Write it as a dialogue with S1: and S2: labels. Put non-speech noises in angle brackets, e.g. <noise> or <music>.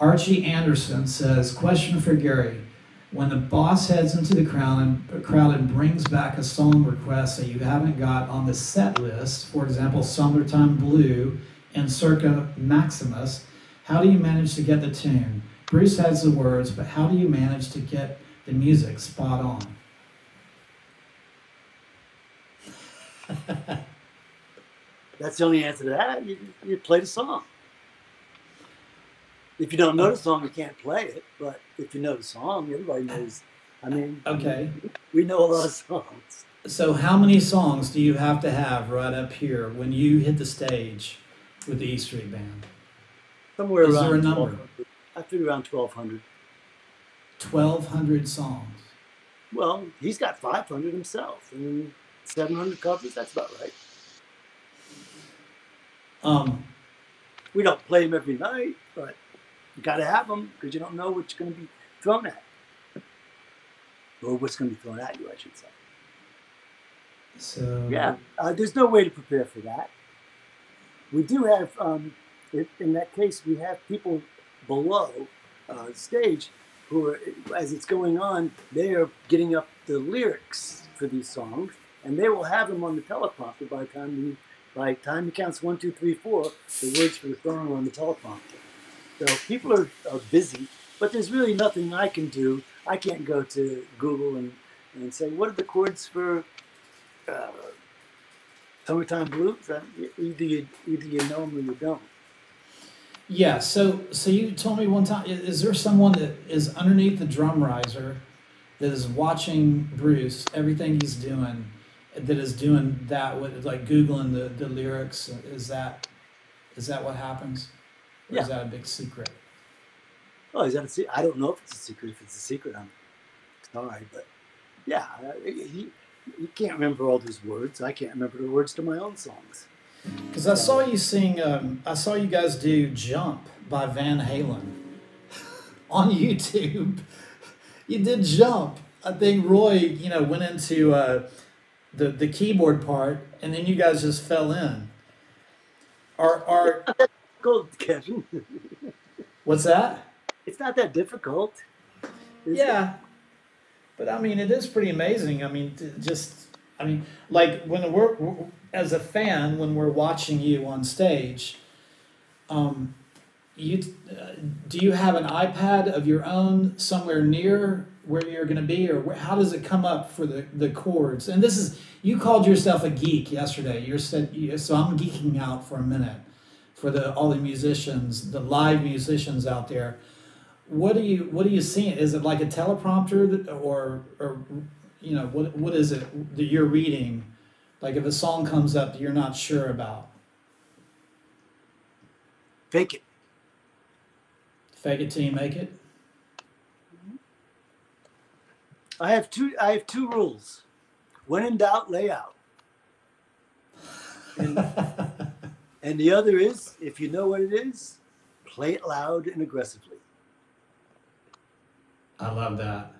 S1: Archie Anderson says, question for Garry. When the boss heads into the crowd and, crowd and brings back a song request that you haven't got on the set list, for example, Summertime Blue and Circus Maximus, how do you manage to get the tune? Bruce has the words, but how do you manage to get the music spot on? <laughs>
S2: That's the only answer to that. You, you play the song. If you don't know the song, you can't play it. But if you know the song, everybody knows. I mean,
S1: okay,
S2: we know a lot of songs.
S1: So, how many songs do you have to have right up here when you hit the stage with the E Street Band?
S2: Somewhere
S1: Is
S2: around
S1: there a number?
S2: 1200. I figure around 1,200.
S1: 1,200 songs.
S2: Well, he's got 500 himself. and 700 covers, that's about right.
S1: Um,
S2: We don't play them every night, but you got to have them because you don't know what's going to be thrown at you. Or what's going to be thrown at you, I should say.
S1: so
S2: Yeah, uh, there's no way to prepare for that. We do have, um, in, in that case, we have people below uh, stage who are, as it's going on, they are getting up the lyrics for these songs, and they will have them on the teleprompter by the time you, by the time he counts one, two, three, four, the words for the song are on the teleprompter. So people are, are busy, but there's really nothing I can do. I can't go to Google and, and say, what are the chords for uh, Summertime Blues? Uh, either, you, either you know them or you don't.
S1: Yeah, so so you told me one time is there someone that is underneath the drum riser that is watching Bruce everything he's doing that is doing that with like googling the, the lyrics is that is that what happens? Or
S2: Yeah.
S1: is that a big secret?
S2: Oh, is that a secret? I don't know if it's a secret. If it's a secret, I'm sorry, but yeah, uh, he he can't remember all those words. I can't remember the words to my own songs.
S1: Because I saw you sing, um, I saw you guys do "Jump" by Van Halen <laughs> on YouTube. You did "Jump." I think Roy, you know, went into uh, the the keyboard part, and then you guys just fell in. Are are <laughs>
S2: Go, <laughs> Kevin.
S1: what's that?
S2: it's not that difficult. is it?
S1: Yeah, but I mean, it is pretty amazing. I mean, just I mean, like when we're as a fan when we're watching you on stage, um, you uh, do you have an iPad of your own somewhere near where you're going to be, or where, how does it come up for the the chords? And this is you called yourself a geek yesterday. You're said you- so. I'm geeking out for a minute for the all the musicians, the live musicians out there what do you what are you seeing is it like a teleprompter that, or or you know what what is it that you're reading like if a song comes up that you're not sure about
S2: Fake it.
S1: fake it till you make it mm-hmm.
S2: I have two. I have two rules. When in doubt, lay out. <laughs> And, and the other is, if you know what it is, play it loud and aggressively.
S1: i love that